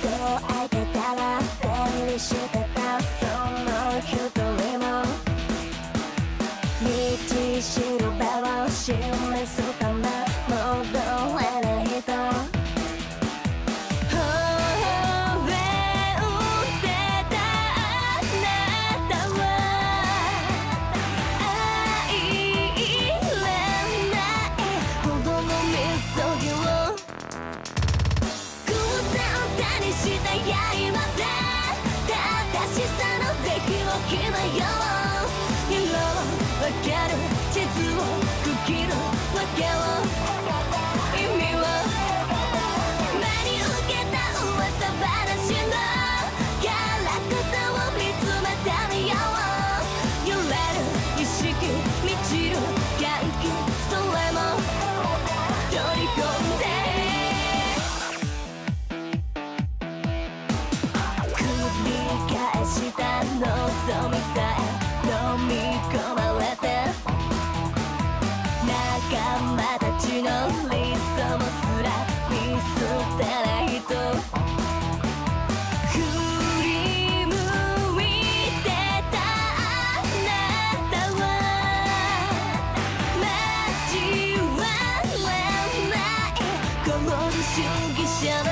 戸を開けたら便利してたその一人も道しるーを示すかめ戻れないと「そぎゅした刃で正しさの是非を決めよう。色を分かる。地図をみさえのみ込まれて仲間たちのリストもすら見捨てない。と主義者の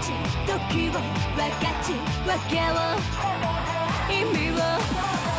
ち時を分かち分けを。意味を。